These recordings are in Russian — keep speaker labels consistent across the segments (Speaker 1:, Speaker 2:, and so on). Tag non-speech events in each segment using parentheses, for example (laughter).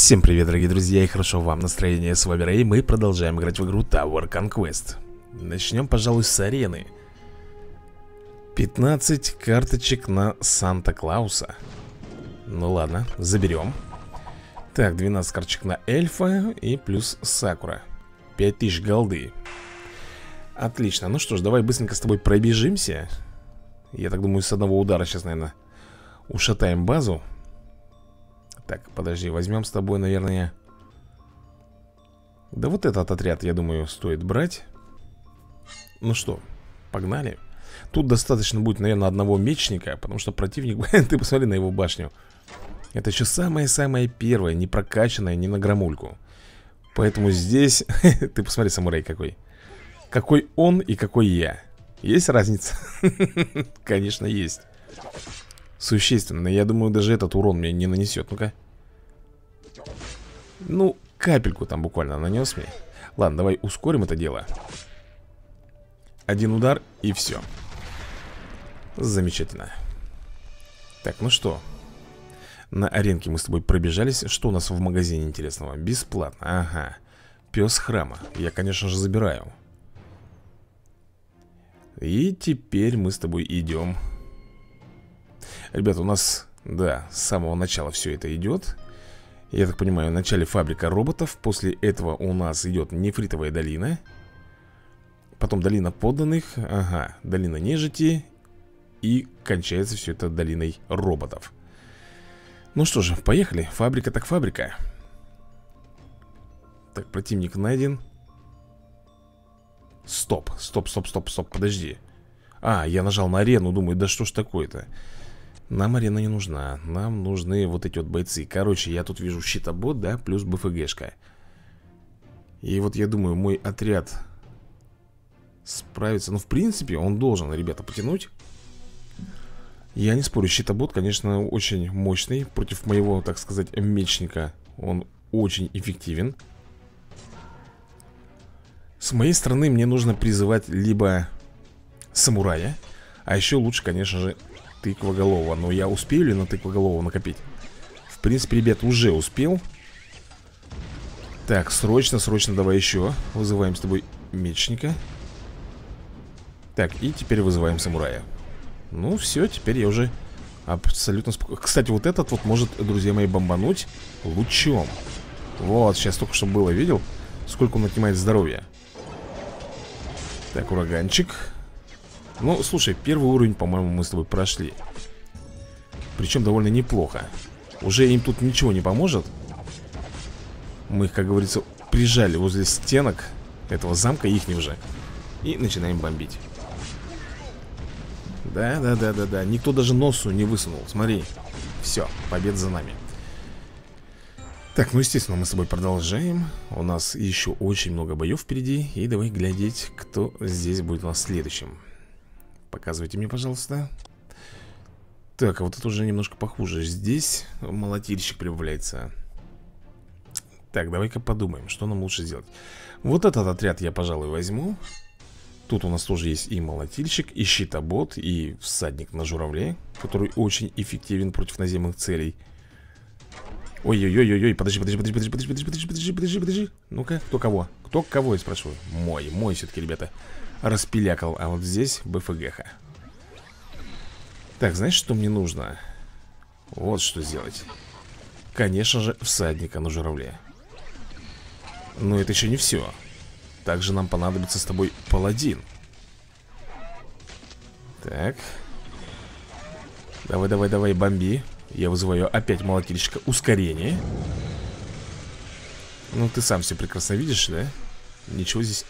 Speaker 1: Всем привет, дорогие друзья, и хорошо вам настроение, с вами Рэй, мы продолжаем играть в игру Tower Conquest. Начнем, пожалуй, с арены. 15 карточек на Санта-Клауса. Ну ладно, заберем. Так, 12 карточек на эльфа и плюс Сакура. 5000 голды. Отлично, ну что ж, давай быстренько с тобой пробежимся. Я так думаю, с одного удара сейчас, наверное, ушатаем базу так, подожди, возьмем с тобой, наверное. Да вот этот отряд, я думаю, стоит брать. Ну что, погнали. Тут достаточно будет, наверное, одного мечника Потому что противник, (laughs) ты посмотри на его башню. Это еще самое-самое первое Не прокачанное, не на громульку. Поэтому здесь, (laughs) ты посмотри, самурай какой. Какой он и какой я. Есть разница? (laughs) Конечно, есть Существенно, я думаю, даже этот урон мне не нанесет. Ну-ка. Ну, капельку там буквально нанес мне. Ладно, давай ускорим это дело. Один удар и все Замечательно. Так, ну что? На аренке мы с тобой пробежались. Что у нас в магазине интересного? Бесплатно, ага. Пес храма. Я, конечно же, забираю. И теперь мы с тобой идем Ребята, у нас, да, с самого начала все это идет Я так понимаю, в начале фабрика роботов После этого у нас идет нефритовая долина. Потом долина подданных Ага, долина нежити И кончается все это долиной роботов. Ну что же, поехали. Фабрика так фабрика. Так, противник найден. Стоп, стоп, стоп, стоп, стоп, подожди. А, я нажал на арену, думаю, да что ж такое-то нам арена не нужна. Нам нужны вот эти вот бойцы. Короче, я тут вижу щитобот, да, плюс БФГшка. И вот я думаю, мой отряд Справится. Ну, в принципе, он должен, ребята, потянуть. Я не спорю, щитобот, конечно, очень мощный. Против моего, так сказать, мечника Он очень эффективен. С моей стороны мне нужно призывать либо самурая А еще лучше, конечно же, тыквоголового. Но я успею ли на тыквоголового накопить? В принципе, ребят, уже успел. Так, срочно, срочно давай еще. Вызываем с тобой мечника. Так, и теперь вызываем самурая. Ну, все, теперь я уже абсолютно спокойно Кстати, вот этот вот может, друзья мои, бомбануть лучом. Вот, сейчас только что было, видел? Сколько он отнимает здоровья. Так, ураганчик ну, слушай, первый уровень, по-моему, мы с тобой прошли. Причем довольно неплохо. Уже им тут ничего не поможет. Мы их, как говорится, прижали возле стенок Этого замка, их не уже И начинаем бомбить. Да, да, да, да, да Никто даже носу не высунул, смотри Все, победа за нами. Так, ну естественно, мы с тобой продолжаем. У нас еще очень много боев впереди. И давай глядеть, кто здесь будет у нас следующим Показывайте мне, пожалуйста. Так, а вот это уже немножко похуже. Здесь молотильщик прибавляется. Так, давай-ка подумаем, что нам лучше сделать. Вот этот отряд я, пожалуй, возьму. Тут у нас тоже есть и молотильщик, и щитобот, и всадник на журавле Который очень эффективен против наземных целей. Ой-ой-ой-ой, подожди, подожди, подожди, подожди, подожди, подожди, подожди, подожди, подожди. Ну-ка, кто кого? Кто кого, я спрашиваю? Мой, мой все-таки, ребята распилякал А вот здесь БФГХ Так, знаешь, что мне нужно? Вот что сделать. Конечно же, всадника на журавле. Но это еще не все Также нам понадобится с тобой паладин. Так. Давай, давай, давай, бомби. Я вызываю опять молотильщика Ускорение Ну, ты сам все прекрасно видишь, да? Ничего здесь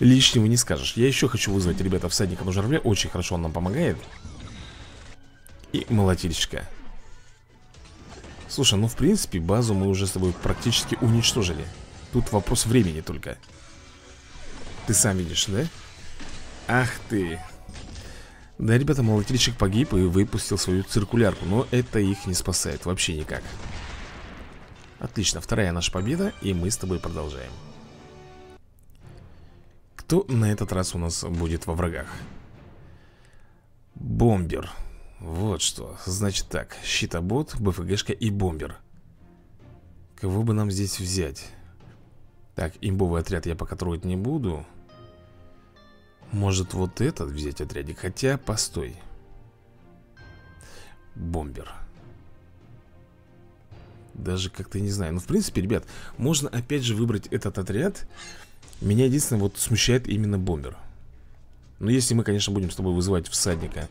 Speaker 1: Лишнего не скажешь. Я еще хочу вызвать, ребята, всадника на журавле Очень хорошо он нам помогает. И молотильщика. Слушай, ну в принципе базу мы уже с тобой практически уничтожили. Тут вопрос времени только. Ты сам видишь, да? Ах ты. Да, ребята, молотильщик погиб и выпустил свою циркулярку Но это их не спасает вообще никак. Отлично, вторая наша победа И мы с тобой продолжаем кто на этот раз у нас будет во врагах? Бомбер. Вот что. Значит так. Щитобот, БФГшка и бомбер. Кого бы нам здесь взять? Так, имбовый отряд я пока трогать не буду. Может вот этот взять отрядик? Хотя, постой. Бомбер. Даже как-то не знаю. Ну, в принципе, ребят, можно опять же выбрать этот отряд Меня единственное вот смущает именно бомбер. Но если мы, конечно, будем с тобой вызывать всадника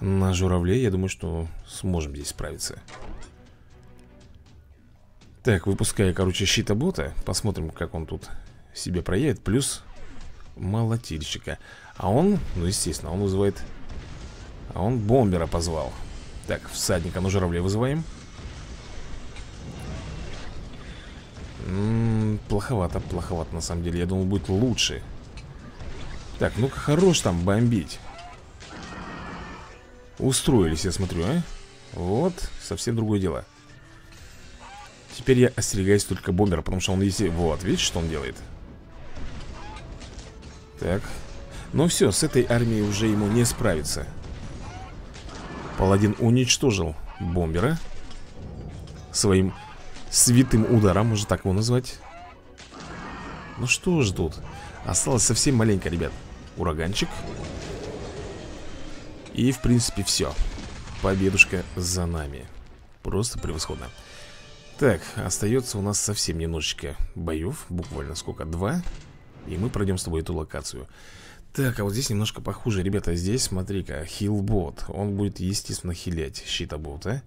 Speaker 1: на журавле Я думаю, что сможем здесь справиться. Так, выпуская, короче, щита бота Посмотрим, как он тут себе проявит Плюс молотильщика. А он, ну, естественно, он вызывает А он бомбера позвал. Так, всадника на журавле вызываем М -м, Плоховато, плоховато на самом деле. Я думал, будет лучше. Так, ну-ка, хорош там бомбить. Устроились, я смотрю, а? Вот, совсем другое дело. Теперь я остерегаюсь только бомбера Потому что он если... Вот, видишь, что он делает? Так. Ну все, с этой армией уже ему не справиться. Паладин уничтожил бомбера Своим святым ударом, можно так его назвать. Ну что ж тут? Осталось совсем маленько, ребят. Ураганчик. И, в принципе, все Победушка за нами. Просто превосходно. Так, остается у нас совсем немножечко боев Буквально сколько? Два. И мы пройдем с тобой эту локацию. Так, а вот здесь немножко похуже. Ребята, здесь, смотри-ка, хилбот. Он будет, естественно, хилять щитобота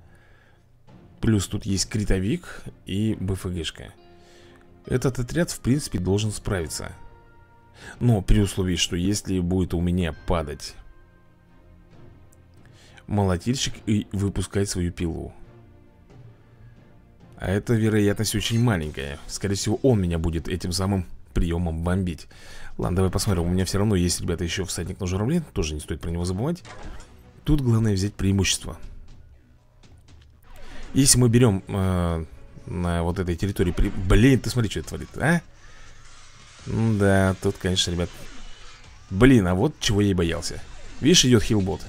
Speaker 1: Плюс тут есть критовик и БФГшка Этот отряд, в принципе, должен справиться. Но при условии, что если будет у меня падать молотильщик и выпускать свою пилу. А это вероятность очень маленькая. Скорее всего он меня будет этим самым приемом бомбить. Ладно, давай посмотрим. У меня все равно есть, ребята, еще всадник на журавле Тоже не стоит про него забывать. Тут главное взять преимущество Если мы берем э, на вот этой территории при... Блин, ты смотри, что это творит, а? Да, тут, конечно, ребят Блин, а вот чего я и боялся. Видишь, идет хилбот.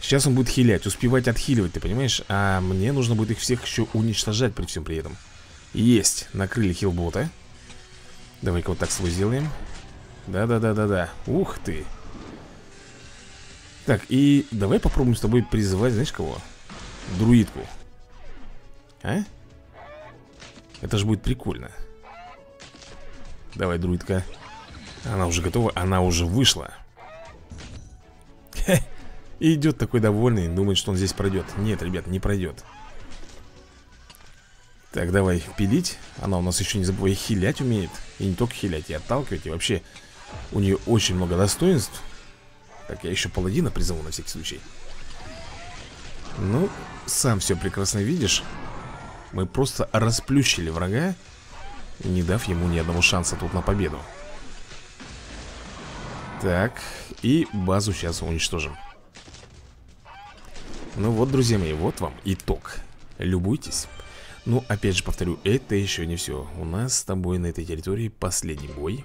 Speaker 1: Сейчас он будет хилять, успевать отхиливать, ты понимаешь? А мне нужно будет их всех еще уничтожать при всем при этом. Есть, накрыли хилбота. Давай-ка вот так свой сделаем. Да-да-да-да-да. Ух ты. Так, и давай попробуем с тобой призывать, знаешь кого? Друидку. А? Это же будет прикольно. Давай, друидка. Она уже готова, она уже вышла. И идет такой довольный, думает, что он здесь пройдет. Нет, ребят, не пройдет. Так, давай пилить Она у нас еще, не забывай, хилять умеет. И не только хилять, и отталкивать. И вообще, у нее очень много достоинств. Так, я еще паладина призову на всякий случай Ну, сам все прекрасно видишь. Мы просто расплющили врага Не дав ему ни одного шанса тут на победу. Так, и базу сейчас уничтожим. Ну вот, друзья мои, вот вам итог. Любуйтесь. Ну, опять же повторю, это еще не все У нас с тобой на этой территории последний бой.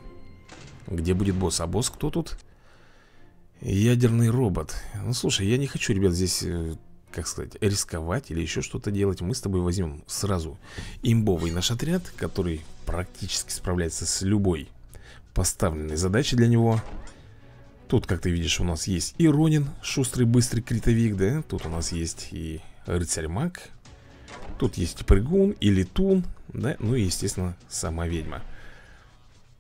Speaker 1: Где будет босс? А босс кто тут? Ядерный робот. Ну, слушай, я не хочу, ребят, здесь, э, как сказать, рисковать или еще что-то делать Мы с тобой возьмем сразу имбовый наш отряд Который практически справляется с любой поставленной задачей для него Тут, как ты видишь, у нас есть и Ронин, шустрый, быстрый критовик, да? Тут у нас есть и рыцарь-маг. Тут есть и прыгун, и летун, да? Ну и, естественно, сама ведьма.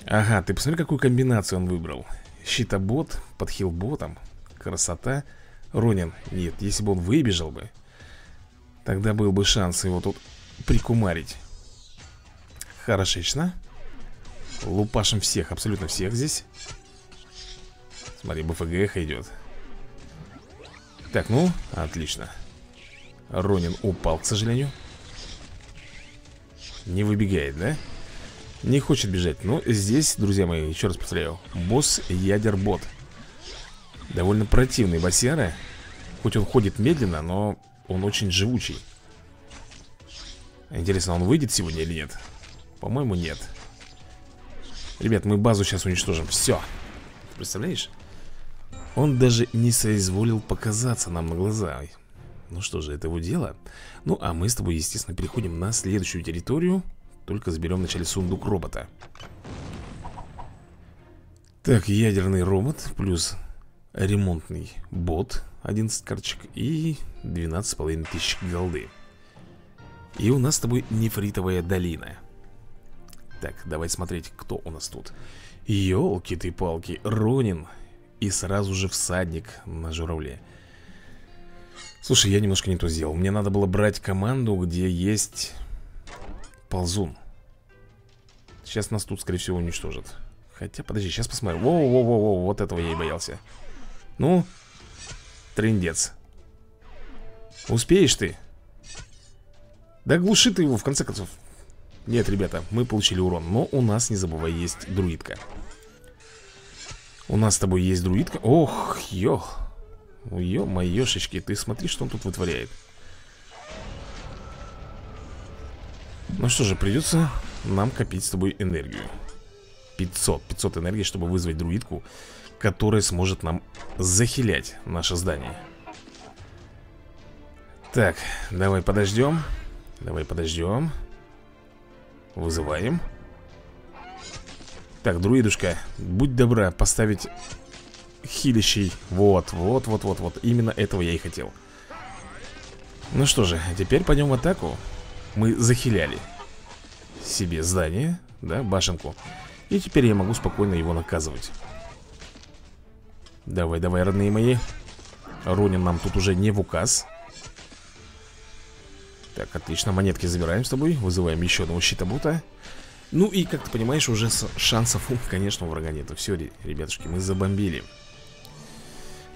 Speaker 1: Ага, ты посмотри, какую комбинацию он выбрал. Щитобот под хилботом. Красота. Ронин, нет, если бы он выбежал бы, тогда был бы шанс его тут прикумарить. Хорошечно. Лупашим всех, абсолютно всех здесь. Смотри, БФГХ идет Так, ну, отлично Ронин упал, к сожалению Не выбегает, да? Не хочет бежать Но здесь, друзья мои, еще раз повторяю Босс Ядербот Довольно противный боссяра Хоть он ходит медленно, но он очень живучий. Интересно, он выйдет сегодня или нет? По-моему, нет. Ребят, мы базу сейчас уничтожим. Все Представляешь? Он даже не соизволил показаться нам на глаза. Ну что же, это его дело. Ну, а мы с тобой, естественно, переходим на следующую территорию. Только заберем вначале сундук робота. Так, ядерный робот плюс ремонтный бот 11 карточек и 12,5 тысяч голды. И у нас с тобой нефритовая долина. Так, давай смотреть, кто у нас тут. Ёлки ты палки, Ронин И сразу же всадник на журавле. Слушай, я немножко не то сделал. Мне надо было брать команду, где есть ползун. Сейчас нас тут, скорее всего, уничтожат. Хотя, подожди, сейчас посмотрим Воу-воу-воу, вот этого я и боялся Ну, трендец Успеешь ты? Да глуши ты его, в конце концов. Нет, ребята, мы получили урон Но у нас, не забывай, есть друидка. У нас с тобой есть друидка. Ох, ё. Ё-моёшечки, ты смотри, что он тут вытворяет. Ну что же, придется нам копить с тобой энергию. 500, 500 энергии, чтобы вызвать друидку Которая сможет нам захилять наше здание. Так, давай подождем. Давай подождем. Вызываем. Так, друидушка, будь добра поставить хилящий. Вот, вот, вот, вот, вот. Именно этого я и хотел. Ну что же, теперь пойдем в атаку. Мы захиляли Себе здание, да, башенку. И теперь я могу спокойно его наказывать Давай, давай, родные мои. Ронин нам тут уже не в указ. Так, отлично, монетки забираем с тобой. Вызываем еще одного щитобута. Ну и, как ты понимаешь, уже шансов, конечно, у врага нету. Все, ребятушки, мы забомбили.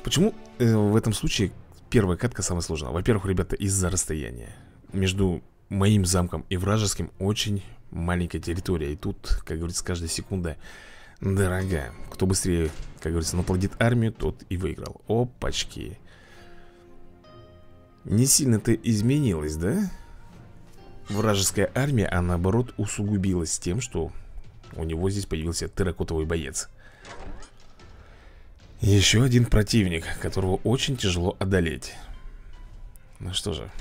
Speaker 1: Почему э, в этом случае первая катка самая сложная? Во-первых, ребята, из-за расстояния. Между моим замком и вражеским очень маленькая территория. И тут, как говорится, каждая секунда дорога Кто быстрее, как говорится, наплодит армию, тот и выиграл. Опачки. Не сильно-то изменилось, да? Вражеская армия, а наоборот усугубилась тем, что у него здесь появился терракотовый боец. Еще один противник, которого очень тяжело одолеть. Ну что же.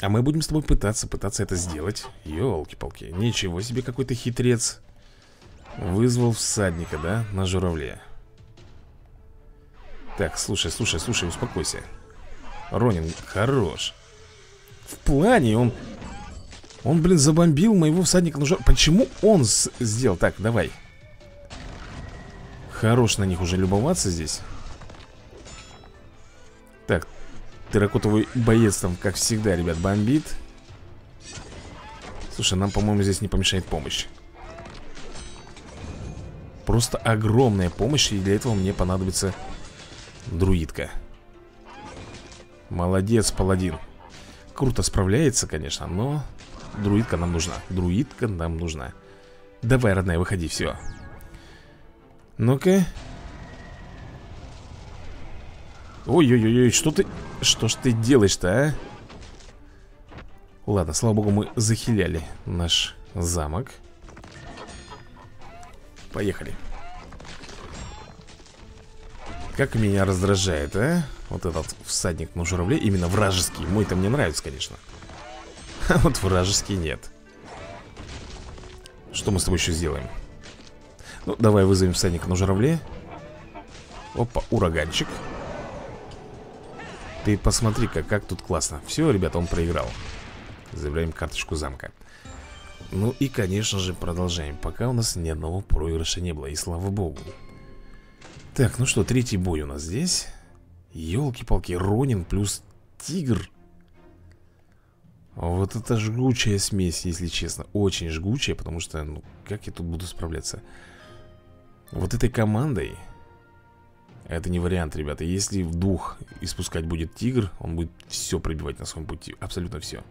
Speaker 1: А мы будем с тобой пытаться, пытаться это сделать. Ёлки-палки, ничего себе какой-то хитрец Вызвал всадника, да, на журавле? Так, слушай, слушай, слушай, успокойся. Ронин, хорош. В плане он Он, блин, забомбил моего всадника на журавле. Почему он сделал? Так, давай. Хорош на них уже любоваться здесь. Так, терракотовый боец там, как всегда, ребят, бомбит. Слушай, нам, по-моему, здесь не помешает помощь Просто огромная помощь И для этого мне понадобится друидка. Молодец, паладин. Круто справляется, конечно, но Друидка нам нужна. Друидка нам нужна. Давай, родная, выходи, все ну-ка. Ой-ой-ой, что ты... Что ж ты делаешь-то, а? Ладно, слава богу, мы захиляли наш замок Поехали. Как меня раздражает, а? Вот этот всадник на журавле Именно вражеский. Мой-то мне нравится, конечно. (laughs) А вот вражеский нет. Что мы с тобой еще сделаем? Ну, давай вызовем всадника на журавле. Опа, ураганчик. Ты посмотри-ка, как тут классно. Все, ребята, он проиграл. Забираем карточку замка Ну и, конечно же, продолжаем. Пока у нас ни одного проигрыша не было И слава богу. Так, ну что, третий бой у нас здесь. Елки-палки, Ронин плюс Тигр. Вот это жгучая смесь, если честно. Очень жгучая, потому что, ну, как я тут буду справляться? Вот этой командой Это не вариант, ребята. Если в дух испускать будет тигр Он будет все пробивать на своем пути. Абсолютно все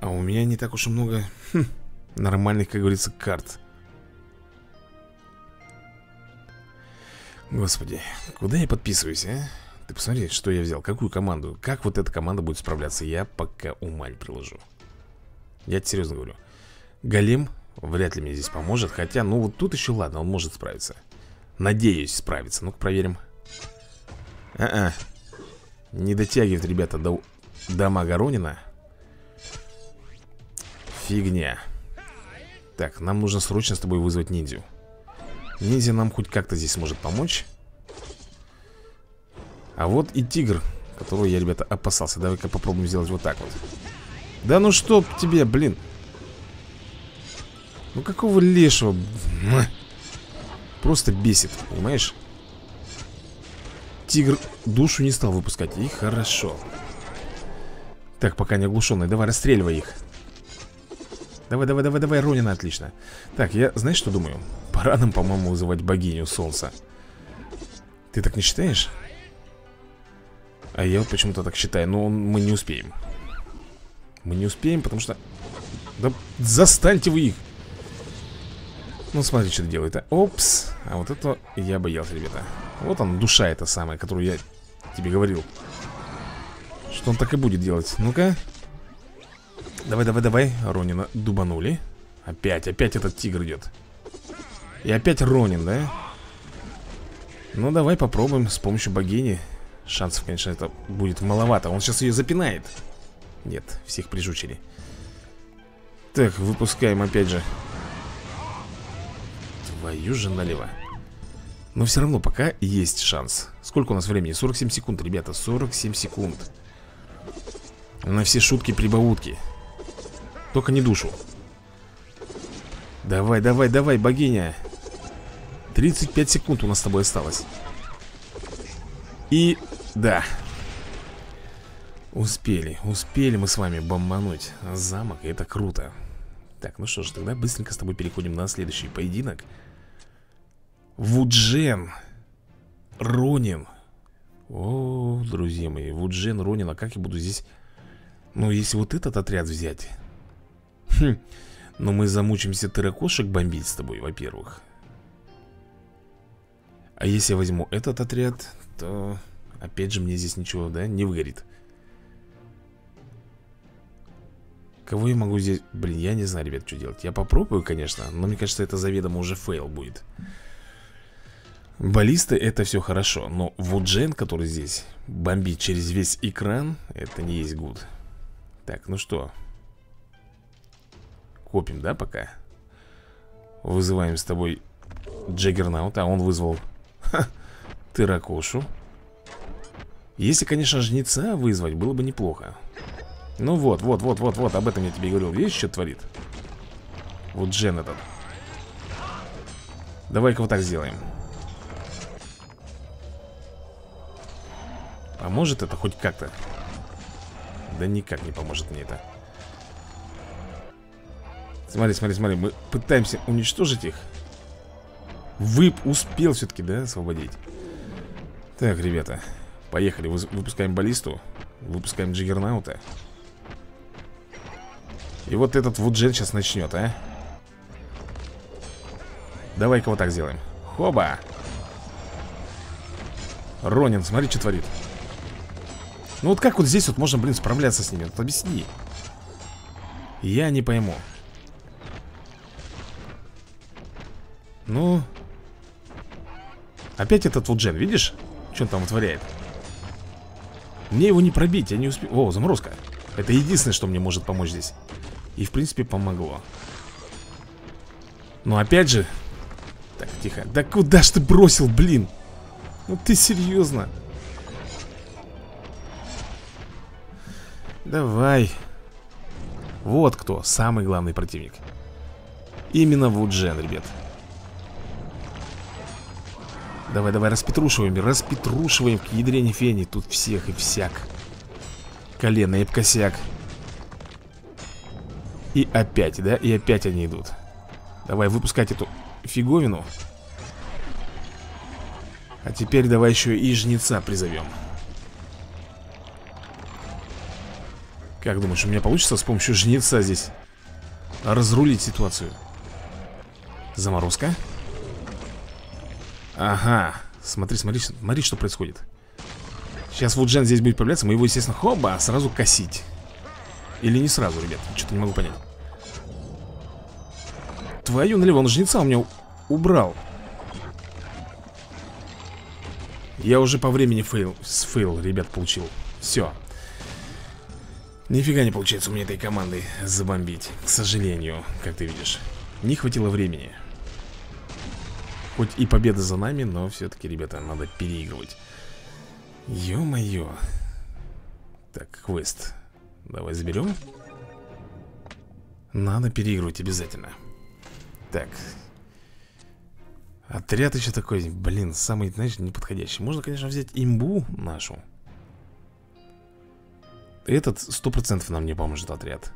Speaker 1: А у меня не так уж и много хм, Нормальных, как говорится, карт. Господи, куда я подписываюсь, а? Ты посмотри, что я взял, какую команду Как вот эта команда будет справляться Я пока ума не приложу. Я тебе серьезно говорю Голем Вряд ли мне здесь поможет Хотя, ну вот тут еще ладно, он может справиться. Надеюсь справиться, ну-ка проверим. А-а. Не дотягивает, ребята, до дамага Ронина Фигня. Так, нам нужно срочно с тобой вызвать ниндзю. Ниндзя нам хоть как-то здесь может помочь. А вот и тигр Которого я, ребята, опасался. Давай-ка попробуем сделать вот так вот. Да ну что тебе, блин. Ну какого лешего Просто бесит, понимаешь? Тигр душу не стал выпускать И хорошо. Так, пока не оглушенный Давай расстреливай их Давай, давай, давай, давай, Ронина, отлично. Так, я, знаешь, что думаю? Пора нам, по-моему, вызывать богиню солнца. Ты так не считаешь? А я вот почему-то так считаю Но мы не успеем. Мы не успеем, потому что... Да застаньте вы их. Ну, смотри, что делает, а Опс, а вот это я боялся, ребята. Вот он, душа эта самая, которую я тебе говорил. Что он так и будет делать? Ну-ка Давай, давай, давай. Ронина дубанули. Опять, опять этот тигр идет. И опять Ронин, да? Ну, давай попробуем с помощью богини. Шансов, конечно, это будет маловато. Он сейчас ее запинает. Нет, всех прижучили. Так, выпускаем опять же. Твою же налево. Но все равно пока есть шанс. Сколько у нас времени? 47 секунд, ребята 47 секунд. На все шутки-прибаутки только не душу. Давай, давай, давай, богиня. 35 секунд у нас с тобой осталось. И... да. Успели, успели мы с вами бомбануть замок, и это круто. Так, ну что ж, тогда быстренько с тобой переходим на следующий поединок. Вуджен Ронин. О, друзья мои, Вуджен, Ронин, а как я буду здесь... Ну, если вот этот отряд взять Хм, но мы замучимся тырокошек бомбить с тобой, во-первых. А если я возьму этот отряд, то опять же мне здесь ничего, да, не выгорит. Кого я могу здесь... Блин, я не знаю, ребят, что делать. Я попробую, конечно, но мне кажется, это заведомо уже фейл будет. Баллисты это все хорошо Но Вуджен, который здесь бомбит через весь экран Это не есть good. Так, ну что Копим, да, пока? Вызываем с тобой Джаггернаут, а он вызвал (laughs) Ха, Тыракошу Если, конечно, жнеца вызвать, было бы неплохо Ну вот, вот, вот, вот, вот, об этом я тебе говорил Видишь, что творит? Вот Джен этот Давай-ка вот так сделаем Поможет это хоть как-то? Да никак не поможет мне это Смотри, смотри, смотри, мы пытаемся уничтожить их. Вып успел все-таки, да, освободить. Так, ребята Поехали, выпускаем баллисту Выпускаем джиггернаута. И вот этот Вуджен сейчас начнет, а? Давай-ка вот так сделаем. Хоба! Ронин, смотри, что творит. Ну вот как вот здесь вот можно, блин, справляться с ними? Вот объясни. Я не пойму Ну. Опять этот вот Джен, видишь? Что он там вытворяет? Мне его не пробить, я не успею О, заморозка. Это единственное, что мне может помочь здесь. И в принципе помогло. Но опять же Так, тихо. Да куда ж ты бросил, блин? Ну ты серьезно. Давай. Вот кто, самый главный противник. Именно Вуджен, ребят Давай, давай, распетрушиваем, распетрушиваем к ядрене фени. Тут всех и всяк. Колено и косяк. И опять, да, и опять они идут. Давай выпускать эту фиговину. А теперь давай еще и жнеца призовем. Как думаешь, у меня получится с помощью жнеца здесь Разрулить ситуацию? Заморозка Ага, смотри, смотри, смотри, что происходит. Сейчас вот Джен здесь будет появляться Мы его, естественно, хоба, сразу косить. Или не сразу, ребят, что-то не могу понять. Твою налево, он жнеца у меня убрал. Я уже по времени фейл, с фейл, ребят, получил. Все Нифига не получается у меня этой командой забомбить К сожалению, как ты видишь. Не хватило времени Хоть и победа за нами, но все-таки, ребята, надо переигрывать. Ё-моё. Так, квест. Давай заберем Надо переигрывать обязательно. Так. Отряд еще такой, блин, самый, знаешь, неподходящий. Можно, конечно, взять имбу нашу. Этот сто процентов нам не поможет отряд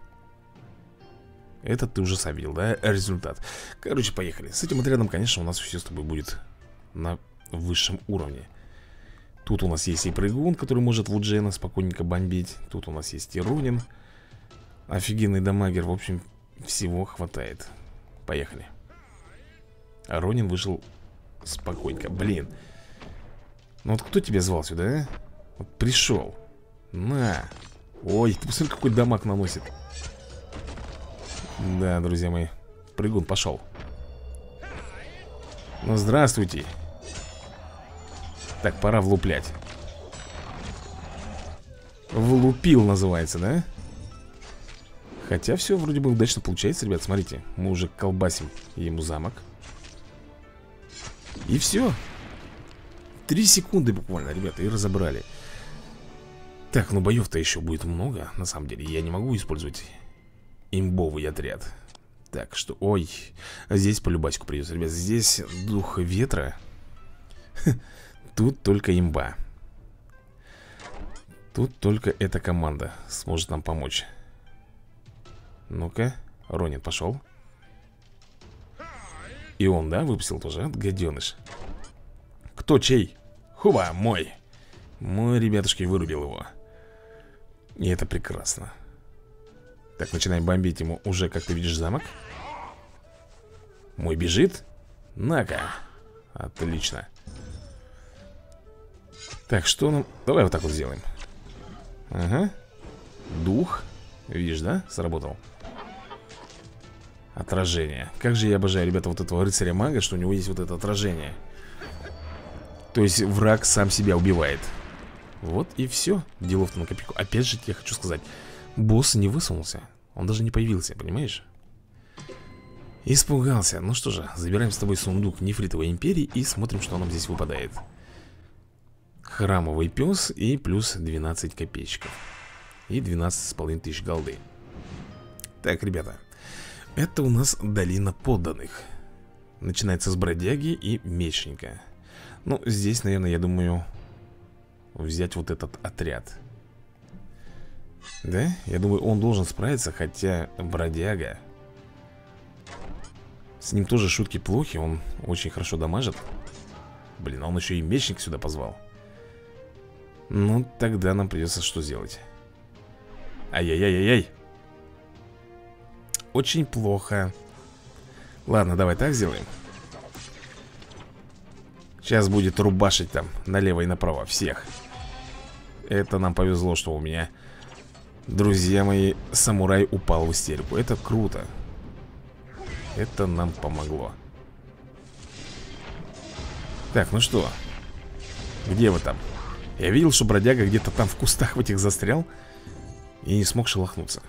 Speaker 1: Этот ты уже сам да, результат. Короче, поехали. С этим отрядом, конечно, у нас все с тобой будет на высшем уровне. Тут у нас есть и прыгун, который может Вуджена спокойненько бомбить. Тут у нас есть и Рунин. Офигенный дамагер, в общем, всего хватает. Поехали. А Ронин вышел спокойненько. Блин. Ну вот кто тебя звал сюда, а? Вот пришел На. Ой, ты посмотри, какой дамаг наносит Да, друзья мои Прыгун пошел. Ну, здравствуйте. Так, пора влуплять. Влупил называется, да? Хотя все вроде бы удачно получается, ребят, смотрите Мы уже колбасим ему замок. И все Три секунды буквально, ребята, и разобрали. Так, ну боев-то еще будет много На самом деле, я не могу использовать Имбовый отряд. Так, что, ой Здесь по любасику придется, ребят. Здесь дух ветра. Тут только имба. Тут только эта команда Сможет нам помочь. Ну-ка, Ронин пошел и он, да, выпустил тоже, а? гаденыш Кто чей? Хуба, мой. Мой, ребятушки, вырубил его. И это прекрасно Так, начинаем бомбить ему уже, как ты видишь, замок. Мой бежит. На-ка. Отлично. Так, что нам... Давай вот так вот сделаем. Ага. Дух. Видишь, да? Сработал. Отражение. Как же я обожаю, ребята, вот этого рыцаря-мага Что у него есть вот это отражение. То есть враг сам себя убивает. Вот и все Делов-то на копейку Опять же, я хочу сказать Босс не высунулся. Он даже не появился, понимаешь? Испугался. Ну что же, забираем с тобой сундук Нефритовой империи И смотрим, что нам здесь выпадает. Храмовый пес И плюс 12 копеечков. И 12,5 тысяч голды. Так, ребята это у нас долина подданных. Начинается с бродяги и мечника. Ну, здесь, наверное, я думаю Взять вот этот отряд Да? Я думаю, он должен справиться Хотя бродяга. С ним тоже шутки плохи Он очень хорошо дамажит. Блин, а он еще и мечник сюда позвал. Ну, тогда нам придется что сделать? Ай-яй-яй-яй-яй. Очень плохо. Ладно, давай так сделаем. Сейчас будет рубашить там налево и направо всех. Это нам повезло, что у меня Друзья мои, самурай упал в истерику. Это круто. Это нам помогло. Так, ну что? Где вы там? Я видел, что бродяга где-то там в кустах в этих застрял И не смог шелохнуться.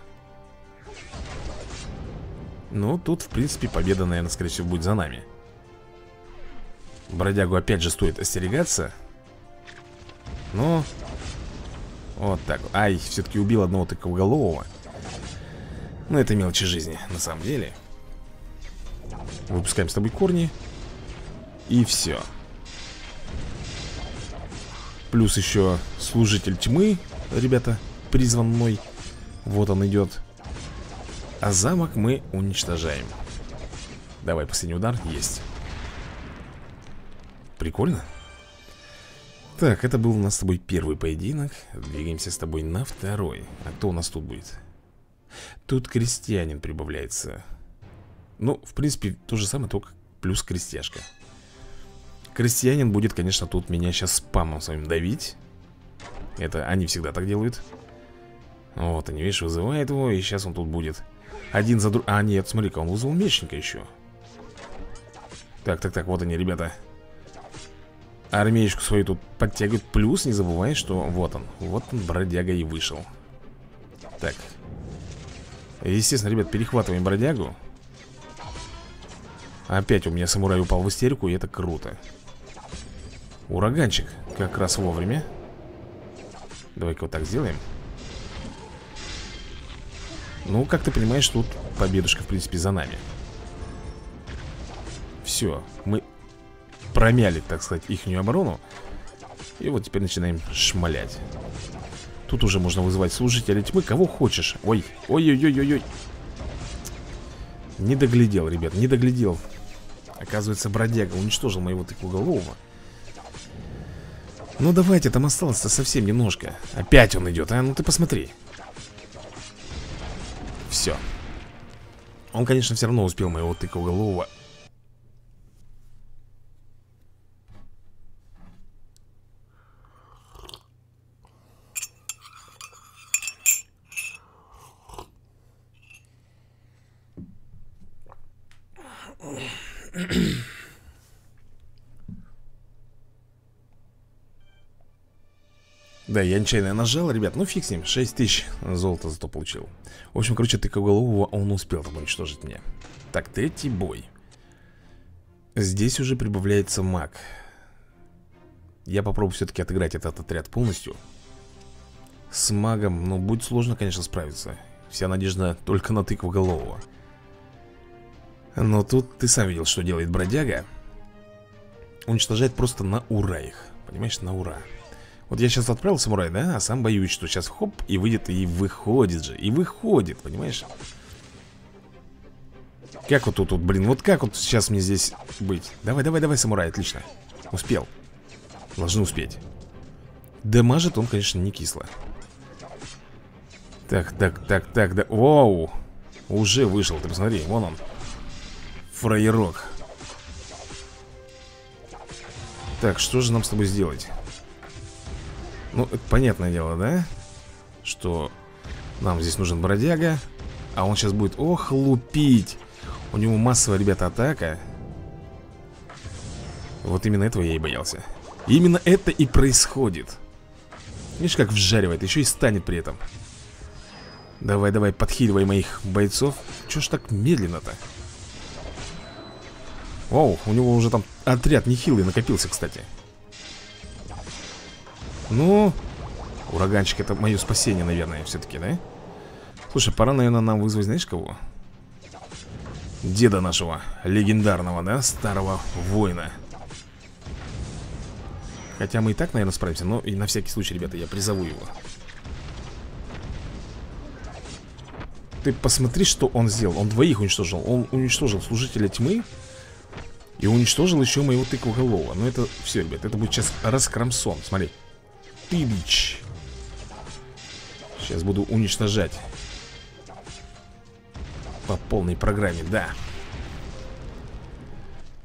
Speaker 1: Ну, тут, в принципе, победа, наверное, скорее всего, будет за нами. Бродягу опять же стоит остерегаться. Ну Вот так Ай, все-таки убил одного такого голового Ну, это мелочи жизни, на самом деле. Выпускаем с тобой корни. И все Плюс еще служитель тьмы, ребята, призван мной. Вот он идет а замок мы уничтожаем. Давай, последний удар, есть. Прикольно Так, это был у нас с тобой первый поединок. Двигаемся с тобой на второй. А кто у нас тут будет? Тут крестьянин прибавляется. Ну, в принципе, то же самое, только плюс крестьяшка. Крестьянин будет, конечно, тут меня сейчас спамом своим давить. Это они всегда так делают. Вот они, видишь, вызывает его И сейчас он тут будет один за друг... А, нет, смотри-ка, он вызвал мечника еще Так, так, так, вот они, ребята армеечку свою тут подтягивать Плюс не забывай, что вот он Вот он, бродяга и вышел. Так. Естественно, ребят, перехватываем бродягу. Опять у меня самурай упал в истерику, и это круто. Ураганчик Как раз вовремя. Давай-ка вот так сделаем. Ну, как ты понимаешь, тут победушка, в принципе, за нами. Все, мы промяли, так сказать, ихнюю оборону. И вот теперь начинаем шмалять. Тут уже можно вызывать служителя тьмы Кого хочешь. Ой, ой-ой-ой-ой-ой. Не доглядел, ребят, не доглядел. Оказывается, бродяга уничтожил моего тыквоголового Ну давайте, там осталось-то совсем немножко. Опять он идет, а? Ну ты посмотри. Все Он, конечно, все равно успел моего тыквоголового Да, я нечаянно нажал, ребят, ну фиг с ним. 6 тысяч золота зато получил. В общем, короче, тыкоголового он успел там уничтожить мне. Так, третий бой. Здесь уже прибавляется маг. Я попробую все-таки отыграть этот отряд полностью. С магом, ну, будет сложно, конечно, справиться. Вся надежда только на тыквоголового. Но тут ты сам видел, что делает бродяга. Уничтожает просто на ура их. Понимаешь, на ура вот я сейчас отправил самурай, да? А сам боюсь, что сейчас хоп, и выйдет, и выходит же И выходит, понимаешь? Как вот тут, вот, блин, вот как вот сейчас мне здесь быть? Давай, давай, давай, самурай, отлично Успел Должны успеть Дамажит он, конечно, не кисло Так, так, так, так, да Воу Уже вышел, ты посмотри, вон он Фраерок Так, что же нам с тобой сделать? Ну, это понятное дело, да? Что нам здесь нужен бродяга А он сейчас будет, ох, лупить. У него массовая, ребята, атака. Вот именно этого я и боялся. Именно это и происходит. Видишь, как вжаривает, еще и станет при этом. Давай, давай, подхиливай моих бойцов. Чего ж так медленно-то? Оу, у него уже там отряд нехилый накопился, кстати ну, ураганчик это мое спасение, наверное, все-таки, да? Слушай, пора, наверное, нам вызвать, знаешь кого? Деда нашего, легендарного, да? Старого воина. Хотя мы и так, наверное, справимся Но и на всякий случай, ребята, я призову его. Ты посмотри, что он сделал. Он двоих уничтожил. Он уничтожил служителя тьмы И уничтожил еще моего тыквоголова. Но это все, ребят, это будет сейчас раскромсон. Смотри Тыбич Сейчас буду уничтожать. По полной программе, да.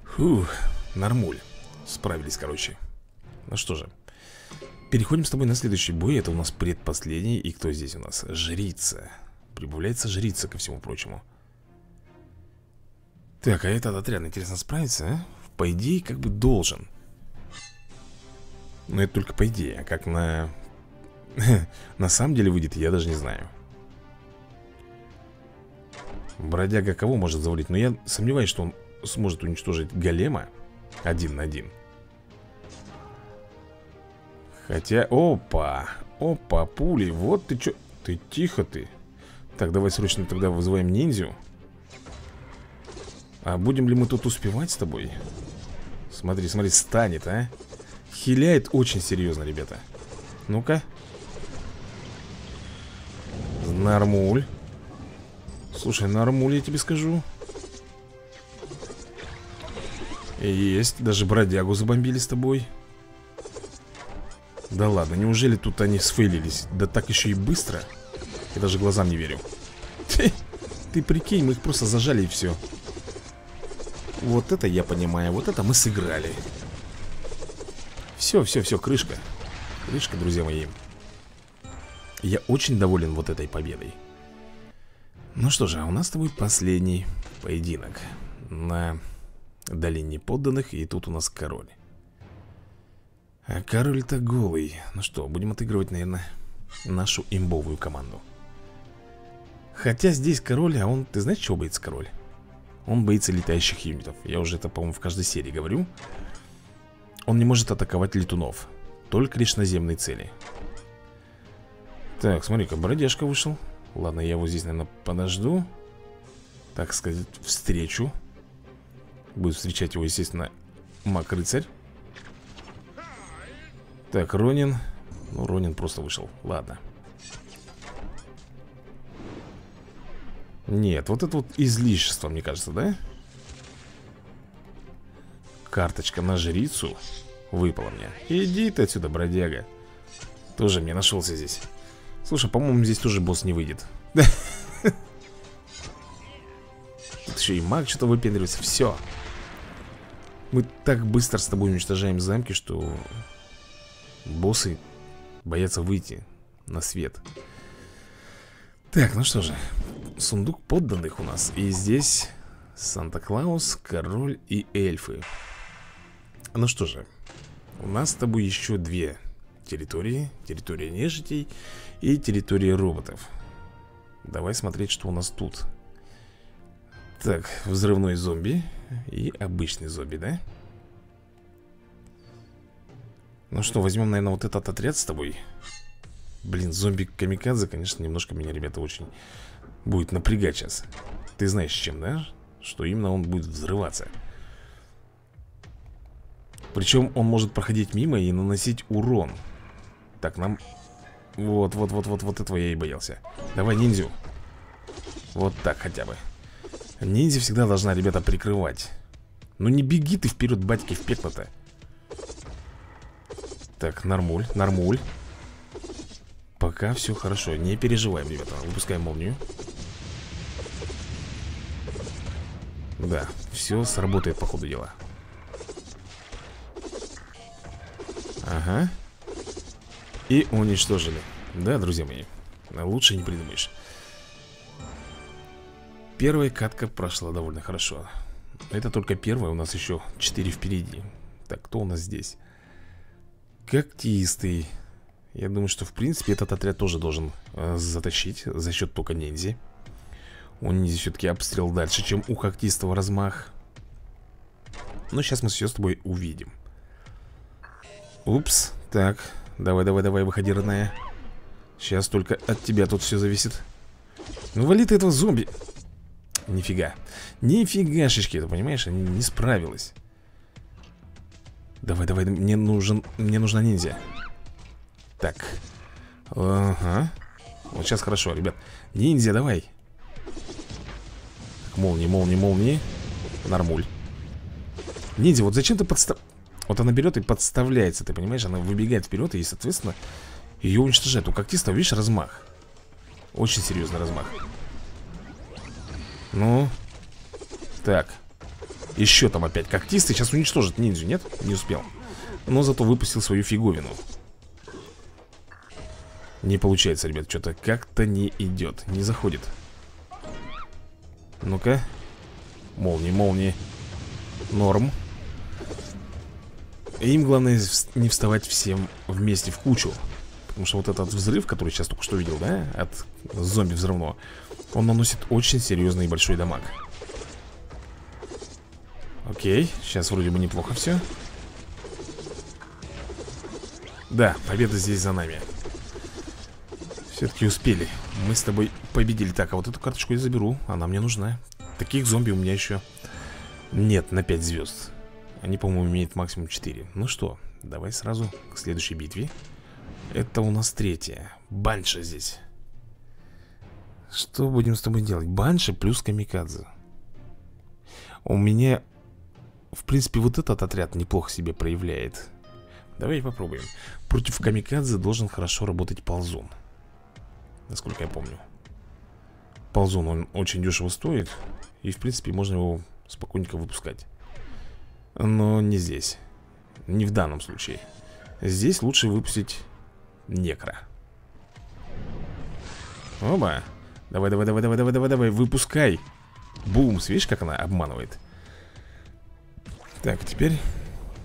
Speaker 1: Фух, нормуль. Справились, короче. Ну что же Переходим с тобой на следующий бой. Это у нас предпоследний. И кто здесь у нас? Жрица. Прибавляется жрица, ко всему прочему. Так, а этот отряд, интересно, справится, а? По идее, как бы должен но это только по идее, а как на... (laughs) на самом деле выйдет, я даже не знаю. Бродяга кого может завалить? Но я сомневаюсь, что он сможет уничтожить голема один на один. Хотя, опа, опа, пули, вот ты чё Ты тихо ты. Так, давай срочно тогда вызываем ниндзю. А будем ли мы тут успевать с тобой? Смотри, смотри, станет, а Хиляет очень серьезно, ребята. Ну-ка. Нормуль. Слушай, нормуль, я тебе скажу. Есть, даже бродягу забомбили с тобой. Да ладно, неужели тут они сфейлились? Да так еще и быстро. Я даже глазам не верю. Ты, ты прикинь, мы их просто зажали и все Вот это я понимаю, вот это мы сыграли все, все, все, крышка. Крышка, друзья мои. Я очень доволен вот этой победой. Ну что же, а у нас с тобой последний поединок На долине подданных И тут у нас король. А король-то голый. Ну что, будем отыгрывать, наверное, нашу имбовую команду. Хотя здесь король, а он, ты знаешь, чего боится король? Он боится летающих юнитов. Я уже это, по-моему, в каждой серии говорю Он не может атаковать летунов Только лишь наземные цели. Так, смотри-ка, бродяжка вышел. Ладно, я его здесь, наверное, подожду. Так сказать, встречу. Будет встречать его, естественно, маг-рыцарь. Так, Ронин. Ну, Ронин просто вышел, ладно. Нет, вот это вот излишество, мне кажется, да? Карточка на жрицу выпала мне. Иди ты отсюда, бродяга. Тоже мне нашелся здесь. Слушай, по-моему, здесь тоже босс не выйдет. (laughs) Тут еще и маг что-то выпендривается. Все Мы так быстро с тобой уничтожаем замки, что Боссы боятся выйти на свет. Так, ну что же. Сундук подданных у нас. И здесь Санта-Клаус, король и эльфы Ну что же У нас с тобой еще две территории. Территория нежитей и территория роботов. Давай смотреть, что у нас тут. Так, взрывной зомби И обычный зомби, да? Ну что, возьмем, наверное, вот этот отряд с тобой. Блин, зомби-камикадзе, конечно, немножко меня, ребята, очень будет напрягать сейчас Ты знаешь, чем, да? Что именно он будет взрываться Причем он может проходить мимо и наносить урон. Так, нам... Вот, вот, вот, вот, вот этого я и боялся. Давай ниндзю. Вот так хотя бы. Ниндзя всегда должна, ребята, прикрывать. Ну не беги ты вперед, батьки, в пекло-то. Так, нормуль, нормуль. Пока все хорошо, не переживаем, ребята Выпускаем молнию. Да, все сработает по ходу дела Ага. И уничтожили. Да, друзья мои Лучше не придумаешь. Первая катка прошла довольно хорошо. Это только первая, у нас еще 4 впереди. Так, кто у нас здесь? Когтистый. Я думаю, что в принципе этот отряд тоже должен э, затащить За счет только ниндзи у ниндзя все-таки обстрел дальше, чем у когтистого размах. Но сейчас мы все с тобой увидим Упс, так. Давай, давай, давай, выходи, родная. Сейчас только от тебя тут все зависит. Ну вали ты этого зомби. Нифига. Нифигашечки, ты понимаешь, они не справилась. Давай, давай, мне нужен Мне нужна ниндзя. Так. Ага. Вот сейчас хорошо, ребят. Ниндзя, давай. Молнии, молнии, молнии. Нормуль. Ниндзя, вот зачем ты подстав... Вот она берет и подставляется, ты понимаешь? Она выбегает вперед и, соответственно, ее уничтожает У когтиста, видишь, размах. Очень серьезный размах. Ну Так. Еще там опять когтистый. Сейчас уничтожит ниндзю, нет? Не успел. Но зато выпустил свою фиговину. Не получается, ребят Что-то как-то не идет Не заходит. Ну-ка. Молнии, молнии Норм Им главное не вставать всем вместе в кучу. Потому что вот этот взрыв, который сейчас только что видел, да От зомби взрывного Он наносит очень серьезный и большой дамаг. Окей, сейчас вроде бы неплохо все Да, победа здесь за нами. Все-таки успели. Мы с тобой победили. Так, а вот эту карточку я заберу. Она мне нужна. Таких зомби у меня еще нет на 5 звезд Они, по-моему, имеют максимум 4 Ну что, давай сразу к следующей битве. Это у нас третья. Банша здесь. Что будем с тобой делать? Банша плюс камикадзе. У меня В принципе, вот этот отряд неплохо себе проявляет. Давай попробуем. Против камикадзе должен хорошо работать ползун Насколько я помню. Ползун, он очень дешево стоит И, в принципе, можно его спокойненько выпускать Но не здесь. Не в данном случае. Здесь лучше выпустить некро Оба. Давай, давай, давай, давай, давай, давай, давай, выпускай. Бум, видишь, как она обманывает. Так, теперь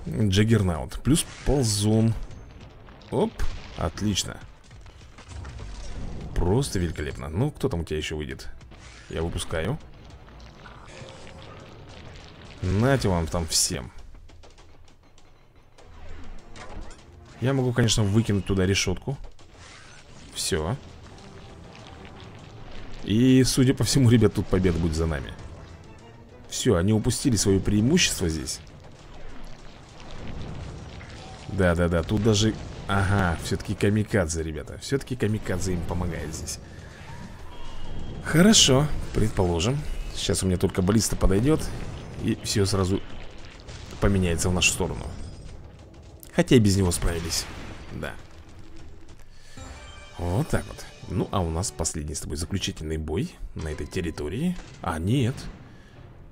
Speaker 1: Джаггернаут. Плюс ползун. Оп, отлично. Просто великолепно. Ну, кто там у тебя еще выйдет? Я выпускаю Нате вам там всем. Я могу, конечно, выкинуть туда решетку. Все И, судя по всему, ребят, тут победа будет за нами. Все, они упустили свое преимущество здесь. Да-да-да, тут даже... Ага, все-таки камикадзе, ребята. Все-таки камикадзе им помогает здесь. Хорошо, предположим. Сейчас у меня только баллиста подойдет И все сразу поменяется в нашу сторону. Хотя и без него справились. Да. Вот так вот. Ну, а у нас последний с тобой заключительный бой На этой территории. А, нет.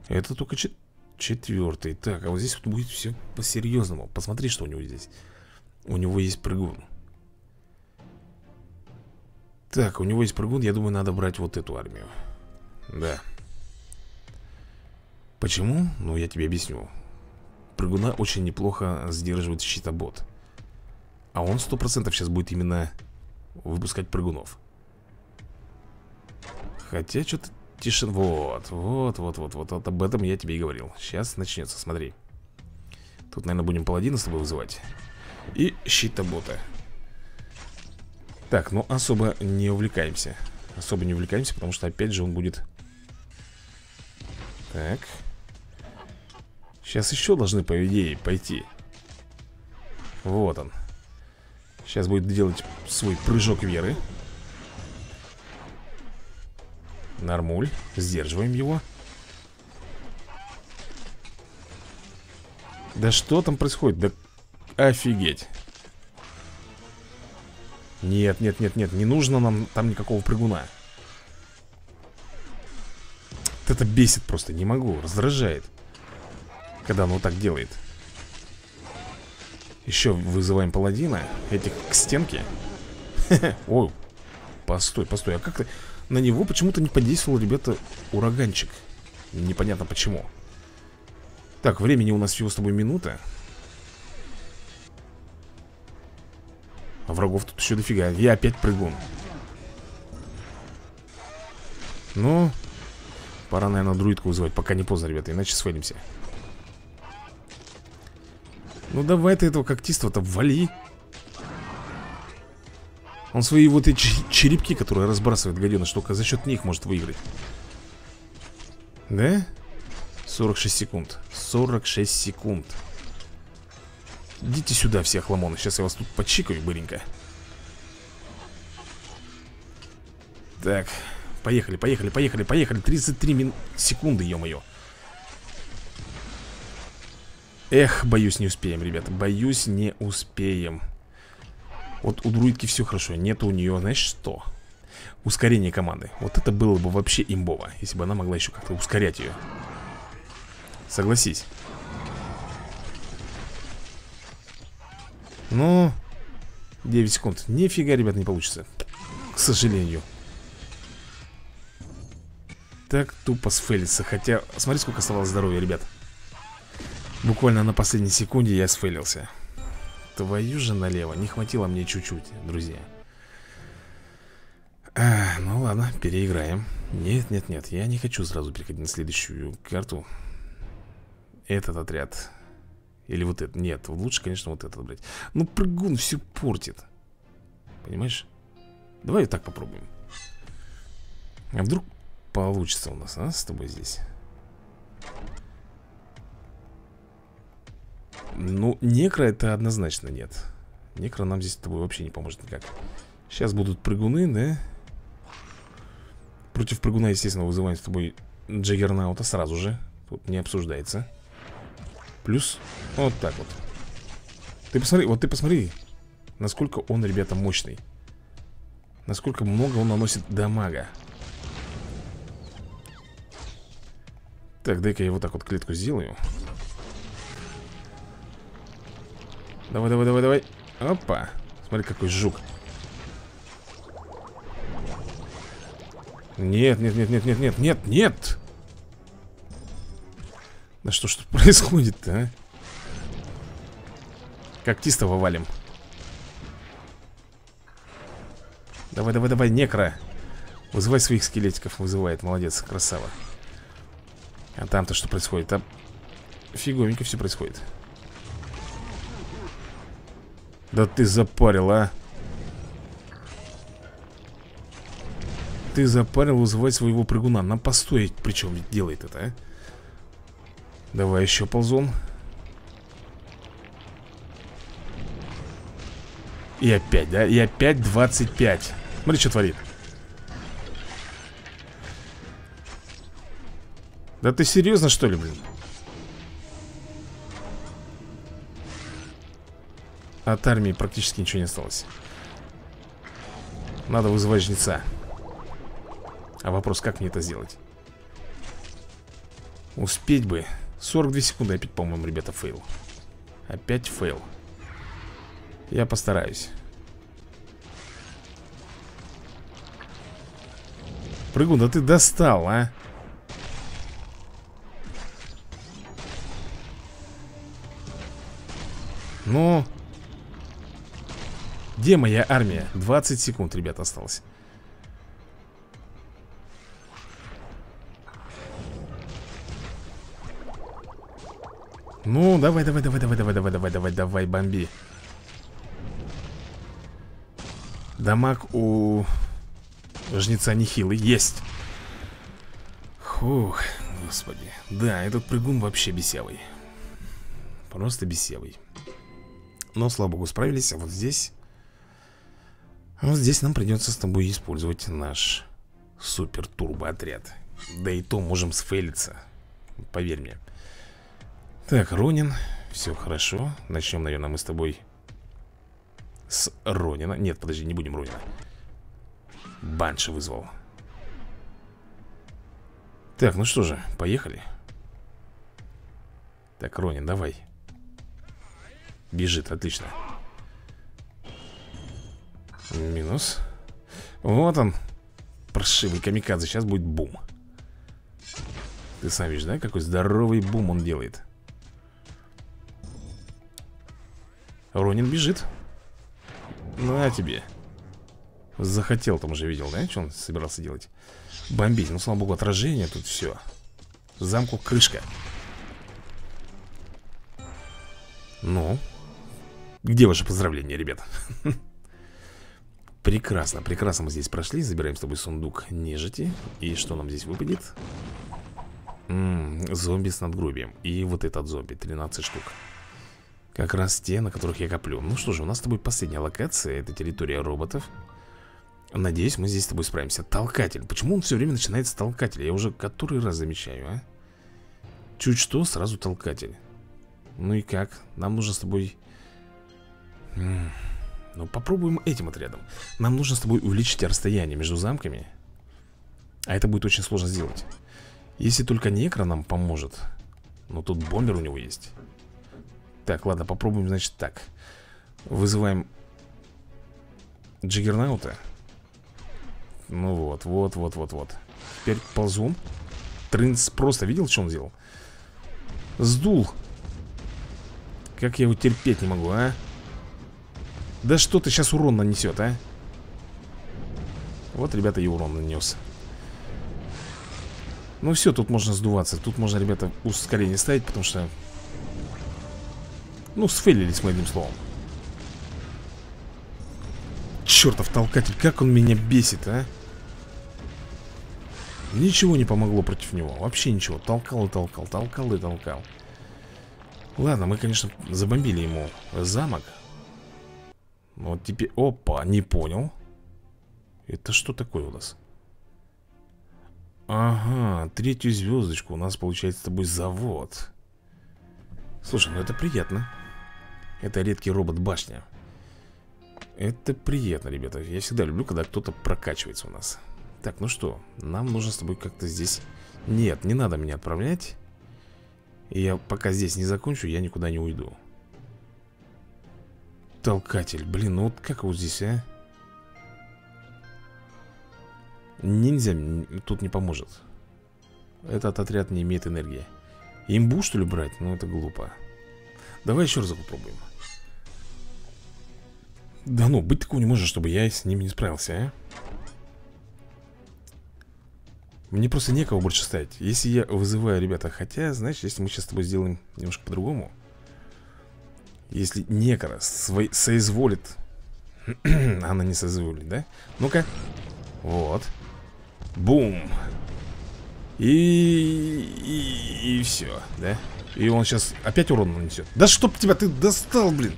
Speaker 1: Это только чет четвертый Так, а вот здесь вот будет все по-серьезному Посмотри, что у него здесь. У него есть прыгун. Так, у него есть прыгун. Я думаю, надо брать вот эту армию. Да Почему? Ну, я тебе объясню. Прыгуна очень неплохо сдерживает щитобот. А он сто процентов сейчас будет именно выпускать прыгунов Хотя что-то тишин... Вот, вот, вот, вот, вот, вот об этом я тебе и говорил. Сейчас начнется, смотри. Тут, наверное, будем паладина с тобой вызывать. И щитобота. Так, ну особо не увлекаемся. Особо не увлекаемся, потому что опять же он будет. Так Сейчас еще должны, по идее, пойти. Вот он. Сейчас будет делать свой прыжок веры. Нормуль. Сдерживаем его. Да что там происходит? Да офигеть. Нет, нет, нет, нет Не нужно нам там никакого прыгуна. Это бесит просто, не могу, раздражает когда он вот так делает. Еще вызываем паладина Этих к стенке. (laughs) Ой, постой, постой А как то на него почему-то не подействовал, ребята, ураганчик. Непонятно почему. Так, времени у нас всего с тобой минута. А врагов тут еще дофига. Я опять прыгун Ну Пора, наверное, друидку вызывать. Пока не поздно, ребята, иначе свалимся ну давай ты этого когтистого-то вали. Он свои вот эти черепки, которые разбрасывает гаденыш Только за счет них может выиграть. Да? 46 секунд. 46 секунд. Идите сюда все хламоны Сейчас я вас тут подчикаю быренько. Так Поехали, поехали, поехали, поехали. 33 мин... секунды, ё-моё Эх, боюсь, не успеем, ребята Боюсь, не успеем. Вот у друидки все хорошо Нет у нее, знаешь что? Ускорение команды. Вот это было бы вообще имбово Если бы она могла еще как-то ускорять ее Согласись. Ну 9 секунд. Нифига, ребят, не получится К сожалению. Так тупо сфейлиться Хотя, смотри, сколько оставалось здоровья, ребят Буквально на последней секунде я сфейлился. Твою же налево Не хватило мне чуть-чуть, друзья. А, Ну ладно, переиграем. Нет, нет, нет, я не хочу сразу переходить на следующую карту. Этот отряд. Или вот этот, нет, лучше, конечно, вот этот брать Ну прыгун все портит. Понимаешь? Давай вот так попробуем. А вдруг получится у нас, а, с тобой здесь Ну, некро это однозначно нет. Некро нам здесь с тобой вообще не поможет никак. Сейчас будут прыгуны, да? Против прыгуна, естественно, вызываем с тобой Джаггернаута сразу же. Тут не обсуждается. Плюс вот так вот. Ты посмотри, вот ты посмотри Насколько он, ребята, мощный. Насколько много он наносит дамага. Так, дай-ка я вот так вот клетку сделаю Давай, давай, давай, давай. Опа. Смотри, какой жук. Нет, нет, нет, нет, нет, нет, нет, нет. Да что ж (laughs) происходит-то, а? Когтистого валим. Давай, давай, давай, некро. Вызывай своих скелетиков, вызывает, молодец, красава. А там-то что происходит? Там фиговенько все происходит Да ты запарил, а? Ты запарил вызывать своего прыгуна. Нам постоять, причем делает это, а? Давай еще ползун. И опять, да? И опять 25 Смотри, что творит. Да ты серьезно, что ли, блин? От армии практически ничего не осталось. Надо вызывать жнеца. А вопрос, как мне это сделать? Успеть бы. 42 секунды опять, по-моему, ребята, фейл. Опять фейл. Я постараюсь. Прыгун, да ты достал, а? Ну Где моя армия? 20 секунд, ребят, осталось. Ну, давай, давай, давай, давай, давай, давай, давай, давай, давай, бомби. Дамаг у жнеца нехилый, есть. Фух, господи. Да, этот прыгун вообще бесявый. Просто бесявый. Но, слава богу, справились А вот здесь Вот здесь нам придется с тобой использовать наш супер турбо отряд Да и то можем сфейлиться Поверь мне. Так, Ронин Все хорошо. Начнем, наверное, мы с тобой С Ронина. Нет, подожди, не будем Ронина. Банши вызвал. Так, ну что же, поехали. Так, Ронин, давай. Бежит, отлично Минус. Вот он. Паршивый камикадзе, сейчас будет бум. Ты сам видишь, да, какой здоровый бум он делает? Ронин бежит. На тебе? Захотел там уже видел, да, что он собирался делать? Бомбить, ну слава богу, отражение тут все Замку крышка. Ну, где ваши поздравления, ребят? (laughs) Прекрасно, прекрасно мы здесь прошли. Забираем с тобой сундук нежити. И что нам здесь выпадет? М -м, зомби с надгробием. И вот этот зомби, 13 штук. Как раз те, на которых я коплю. Ну что же, у нас с тобой последняя локация. Это территория роботов. Надеюсь, мы здесь с тобой справимся. Толкатель, почему он все время начинает с толкателя? Я уже который раз замечаю, а? Чуть что, сразу толкатель. Ну и как? Нам нужно с тобой ну, попробуем этим отрядом. Нам нужно с тобой увеличить расстояние между замками А это будет очень сложно сделать. Если только Некро нам поможет Но тут бомбер у него есть. Так, ладно, попробуем, значит, так. Вызываем Джиггернаута. Ну вот, вот, вот, вот, вот. Теперь ползун Тринс просто видел, что он сделал? Сдул. Как я его терпеть не могу, а? Да что ты сейчас урон нанесет, а? Вот, ребята, и урон нанес Ну все, тут можно сдуваться. Тут можно, ребята, ускорение ставить Потому что Ну, сфейлились мы одним словом. Чертов толкатель, как он меня бесит, а? Ничего не помогло против него. Вообще ничего, толкал и толкал, толкал и толкал. Ладно, мы, конечно, забомбили ему замок вот теперь... Опа, не понял. Это что такое у нас? Ага, третью звездочку у нас получается с тобой завод. Слушай, ну это приятно. Это редкий робот-башня. Это приятно, ребята. Я всегда люблю, когда кто-то прокачивается у нас. Так, ну что, нам нужно с тобой как-то здесь... Нет, не надо меня отправлять. Я пока здесь не закончу, я никуда не уйду. Толкатель, блин, ну вот как вот здесь, а? Ниндзя тут не поможет Этот отряд не имеет энергии Имбу что ли брать? Ну это глупо Давай еще раз попробуем Да ну, быть такого не может, чтобы я с ним не справился, а? Мне просто некого больше ставить Если я вызываю, ребята Хотя, знаешь, если мы сейчас с тобой сделаем немножко по-другому Если некора свой, соизволит (clears throat) Она не соизволит, да? Ну-ка Вот Бум и, и, и все, да? И он сейчас опять урон нанесет Да чтоб тебя ты достал, блин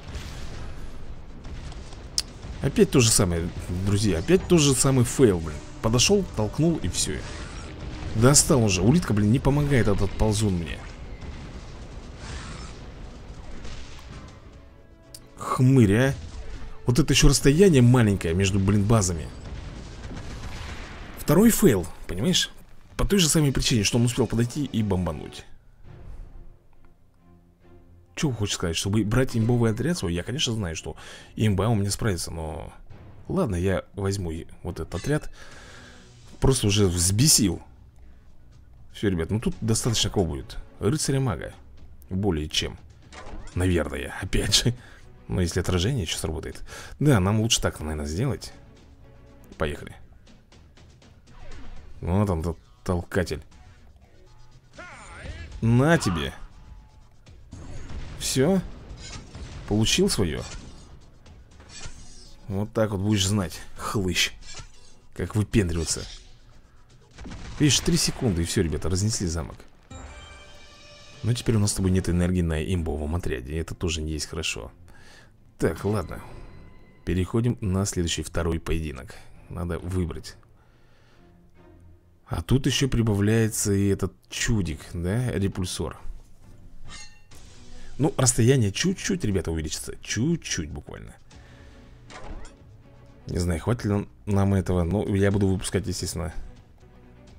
Speaker 1: Опять то же самое, друзья Опять то же самый фейл, блин Подошел, толкнул и все Достал уже. Улитка, блин, не помогает этот ползун мне. Хмырь, а. Вот это еще расстояние маленькое между, блин, базами. Второй фейл, понимаешь? По той же самой причине, что он успел подойти и бомбануть. Что хочешь сказать? Чтобы брать имбовый отряд свой, я, конечно, знаю, что имба у меня справится, но... Ладно, я возьму вот этот отряд. Просто уже взбесил. Все, ребят, ну тут достаточно кого будет Рыцаря-мага Более чем Наверное, опять же Но если отражение еще сработает Да, нам лучше так, наверное, сделать. Поехали. Вот он, тот толкатель. На тебе. Все Получил свое Вот так вот будешь знать, хлыщ. Как выпендриваться. Видишь, 3 секунды и все, ребята, разнесли замок. Но теперь у нас с тобой нет энергии на имбовом отряде это тоже не есть хорошо Так, ладно. Переходим на следующий второй поединок. Надо выбрать. А тут еще прибавляется и этот чудик, да, репульсор. Ну, расстояние чуть-чуть, ребята, увеличится. Чуть-чуть буквально. Не знаю, хватит ли нам этого Но я буду выпускать, естественно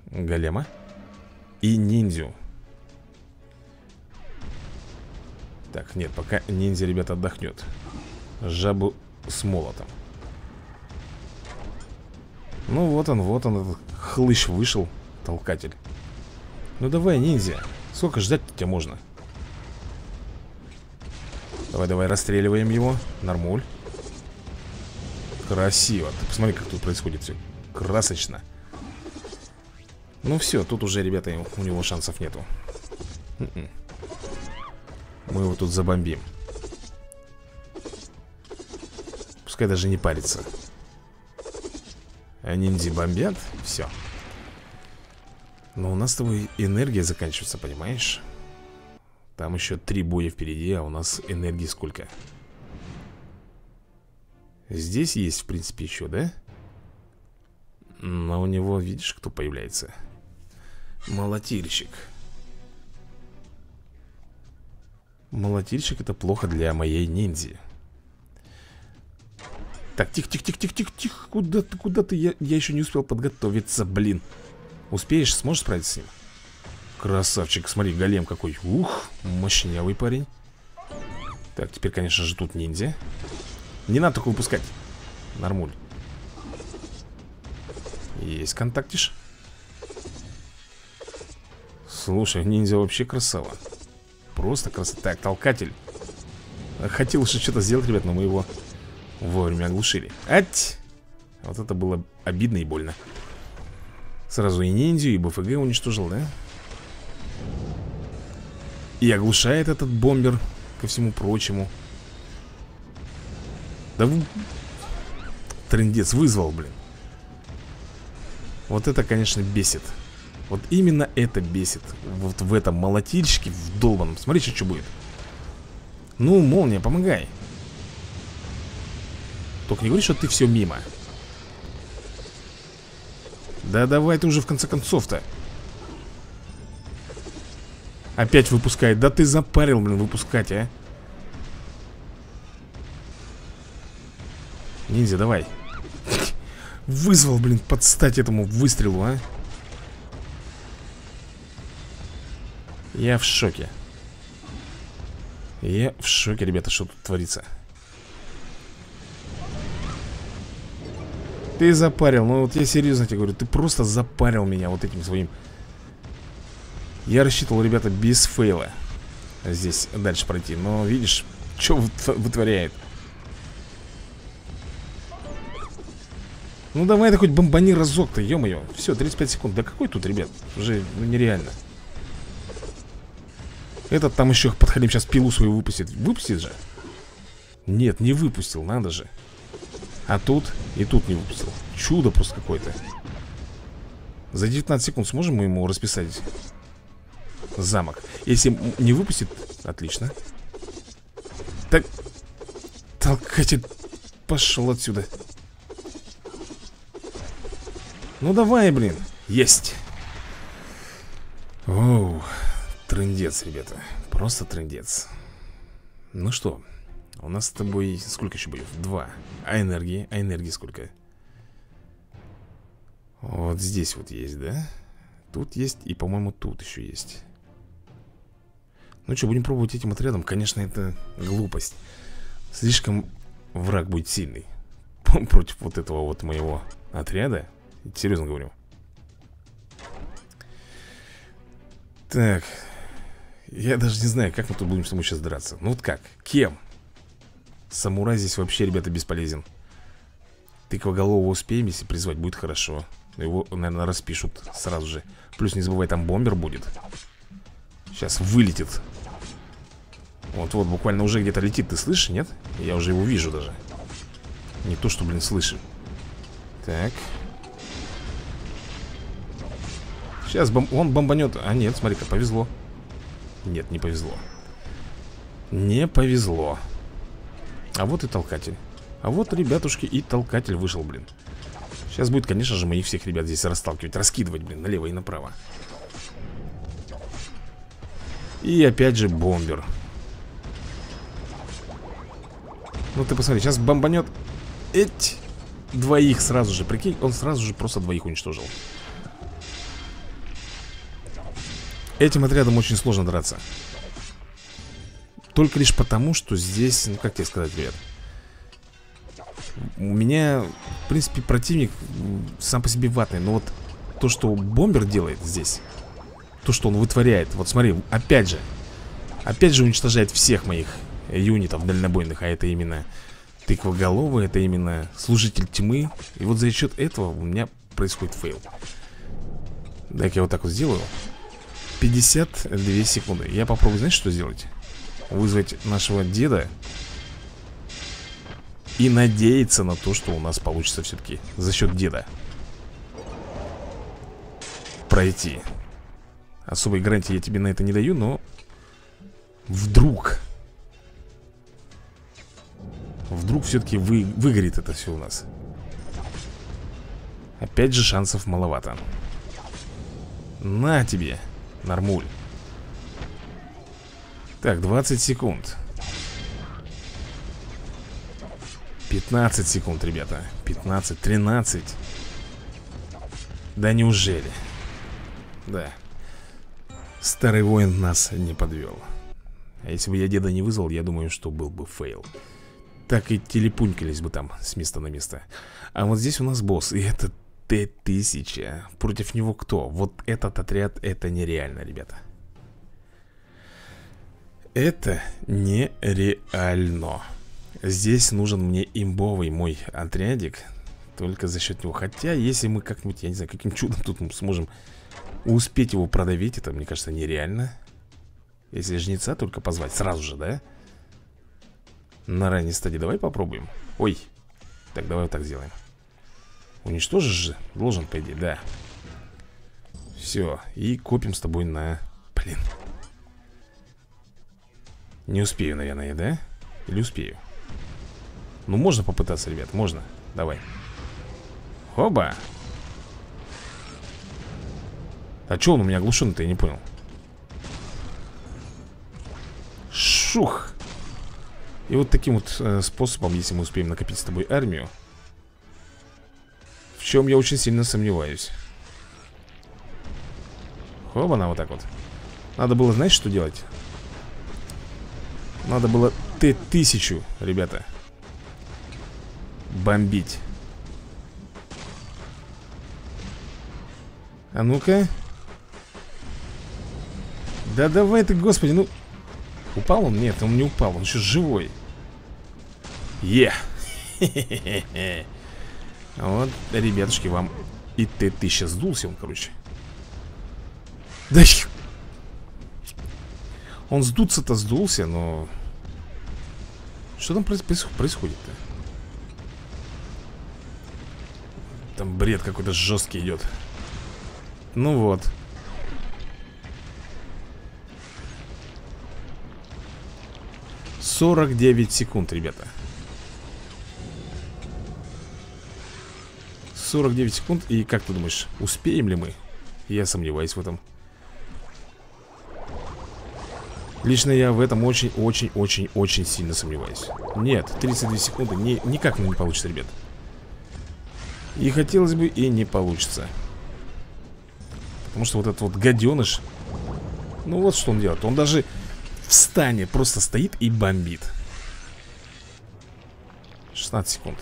Speaker 1: Голема И ниндзю. Так, нет, пока ниндзя, ребята, отдохнет Жабу с молотом. Ну вот он, вот он, этот хлыщ вышел Толкатель. Ну давай, ниндзя Сколько ждать тебя можно? Давай, давай, расстреливаем его Нормуль. Красиво Ты посмотри, как тут происходит все Красочно. Ну все, тут уже, ребята, у него шансов нету. М-м. Мы его тут забомбим Пускай даже не парится А ниндзи бомбят, все Но у нас с тобой энергия заканчивается, понимаешь? Там еще три боя впереди, а у нас энергии сколько? Здесь есть, в принципе, еще, да? Но у него, видишь, кто появляется? Молотильщик Молотильщик это плохо для моей ниндзи Так, тихо-тихо-тихо-тихо-тихо Куда ты, куда ты? Я, я еще не успел подготовиться, блин. Успеешь, сможешь справиться с ним? Красавчик, смотри, голем какой. Ух, мощнявый парень. Так, теперь, конечно же, тут ниндзя. Не надо такое выпускать. Нормуль. Есть контактиш Слушай, ниндзя вообще красава. Просто красота. Так, толкатель. Хотел еще что-то сделать, ребят, но мы его вовремя оглушили. Ать! Вот это было обидно и больно. Сразу и ниндзю, и БФГ уничтожил, да? И оглушает этот бомбер Ко всему прочему. Да вы... Трендец вызвал, блин. Вот это, конечно, бесит. Вот именно это бесит. Вот в этом молотильщике, в долбаном Смотрите, что будет. Ну, молния, помогай Только не говори, что ты все мимо. Да давай ты уже в конце концов-то. Опять выпускает. Да ты запарил, блин, выпускать, а. Ниндзя, давай. Вызвал, блин, подстать этому выстрелу, а. Я в шоке. Я в шоке, ребята, что тут творится Ты запарил, ну вот я серьезно тебе говорю Ты просто запарил меня вот этим своим. Я рассчитывал, ребята, без фейла Здесь дальше пройти. Но видишь, что вытворяет. Ну давай ты хоть бомбани разок-то, ё-моё. Все, 35 секунд, да какой тут, ребят? Уже ну, нереально. Этот там еще подходим сейчас пилу свою выпустит. Выпустит же? Нет, не выпустил, надо же А тут и тут не выпустил. Чудо просто какое-то. За 19 секунд сможем мы ему расписать замок? Если не выпустит, отлично. Так Толкатель Пошел отсюда. Ну давай, блин. Есть. Оу Трындец, ребята. Просто трындец. Ну что У нас с тобой сколько еще боев? Два А энергии? А энергии сколько? Вот здесь вот есть, да? Тут есть и, по-моему, тут еще есть ну что, будем пробовать этим отрядом Конечно, это глупость Слишком враг будет сильный (laughs) Против вот этого вот моего отряда Серьезно говорю Так Я даже не знаю, как мы тут будем с тобой сейчас драться Ну вот как? Кем? Самурай здесь вообще, ребята, бесполезен. Тыквоголового успеем, если призвать, будет хорошо. Его, наверное, распишут сразу же. Плюс не забывай, там бомбер будет. Сейчас вылетит. Вот-вот, буквально уже где-то летит, ты слышишь, нет? Я уже его вижу даже. Не то, что, блин, слышу. Так. Сейчас бом... он бомбанет. А нет, смотри-ка, повезло. Нет, не повезло. Не повезло А вот и толкатель. А вот, ребятушки, и толкатель вышел, блин. Сейчас будет, конечно же, моих всех ребят здесь расталкивать Раскидывать, блин, налево и направо. И опять же бомбер. Ну ты посмотри, сейчас бомбанет Эть Двоих сразу же, прикинь, он сразу же просто двоих уничтожил. Этим отрядом очень сложно драться Только лишь потому, что здесь, ну как тебе сказать, ребят У меня, в принципе, противник сам по себе ватный Но вот то, что бомбер делает здесь То, что он вытворяет Вот смотри, опять же Опять же уничтожает всех моих юнитов дальнобойных, а это именно тыквоголовый, это именно служитель тьмы. И вот за счет этого у меня происходит фейл. Дай-ка я вот так вот сделаю. 52 секунды. Я попробую, знаешь, что сделать? Вызвать нашего деда и надеяться на то, что у нас получится все-таки за счет деда пройти. Особой гарантии я тебе на это не даю, но вдруг Вдруг все-таки вы, выгорит это все у нас. Опять же шансов маловато. На тебе, нормуль Так, 20 секунд. 15 секунд, ребята. 15, 13 Да неужели? Да. Старый воин нас не подвел. А если бы я деда не вызвал, я думаю, что был бы фейл. Так и телепунькались бы там с места на место. А вот здесь у нас босс, и это Т-1000 Против него кто? Вот этот отряд, это нереально, ребята Это нереально. Здесь нужен мне имбовый мой отрядик Только за счет него. Хотя, если мы как-нибудь, я не знаю, каким чудом тут мы сможем успеть его продавить Это, мне кажется, нереально. Если жнеца только позвать сразу же, да? На ранней стадии Давай попробуем. Ой Так, давай вот так сделаем. Уничтожишь же? Должен, по идее, да. Все И копим с тобой на... Блин Не успею, наверное, да? Или успею? Ну, можно попытаться, ребят, можно. Давай. Оба А что он у меня оглушен-то, я не понял. Шух! И вот таким вот э, способом, если мы успеем накопить с тобой армию В чем я очень сильно сомневаюсь. Оба-на, вот так вот. Надо было, знаешь, что делать? Надо было Т-1000, ребята Бомбить. А ну-ка. Да давай ты, господи, ну. Упал он? Нет, он не упал, он еще живой. Е. (laughs) Вот, ребятушки, вам И Т-1000 сдулся он, короче. Да Он сдуться-то сдулся, но Что там происходит-то? Там бред какой-то жесткий идет Ну вот 49 секунд, ребята 49 секунд И как ты думаешь, успеем ли мы? Я сомневаюсь в этом Лично я в этом очень-очень-очень-очень сильно сомневаюсь. Нет, 32 секунды не, Никак не получится, ребят. И хотелось бы, и не получится. Потому что вот этот вот гаденыш Ну вот что он делает. Он даже в просто стоит и бомбит. 16 секунд.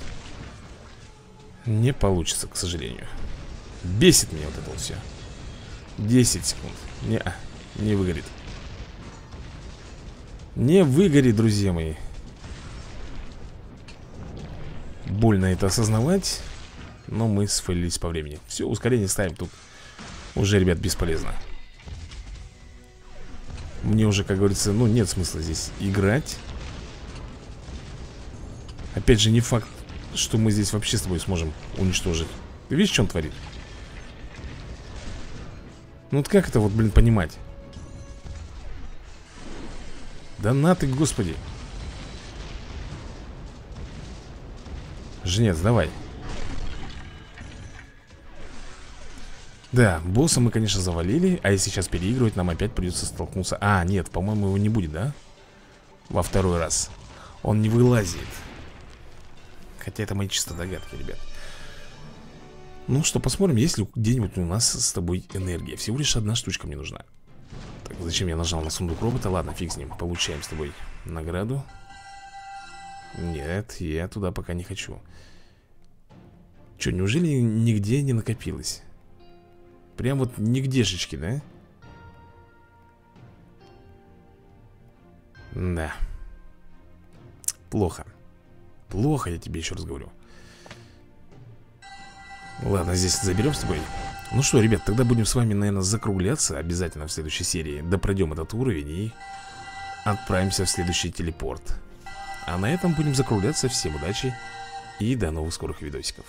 Speaker 1: Не получится, к сожалению. Бесит меня вот это вот все 10 секунд. Не, не выгорит Не выгорит, друзья мои. Больно это осознавать Но мы сфейлились по времени. Все, ускорение ставим тут. Уже, ребят, бесполезно. Мне уже, как говорится, ну нет смысла здесь играть. Опять же, не факт, что мы здесь вообще с тобой сможем уничтожить. Ты видишь, что он творит? Ну вот как это вот, блин, понимать? Да на ты, господи. Женец, давай. Да, босса мы, конечно, завалили А если сейчас переигрывать, нам опять придется столкнуться. А, нет, по-моему, его не будет, да? Во второй раз. Он не вылазит. Хотя это мои чисто догадки, ребят. Ну что, посмотрим, есть ли где-нибудь у нас с тобой энергия. Всего лишь одна штучка мне нужна Так, зачем я нажал на сундук робота? Ладно, фиг с ним, получаем с тобой награду Нет, я туда пока не хочу Че, неужели нигде не накопилось? Прям вот нигдешечки, да? Да Плохо Плохо, я тебе еще раз говорю Ладно, здесь заберем с тобой Ну что, ребят, тогда будем с вами, наверное, закругляться Обязательно в следующей серии. Допройдем этот уровень и Отправимся в следующий телепорт. А на этом будем закругляться. Всем удачи и до новых скорых видосиков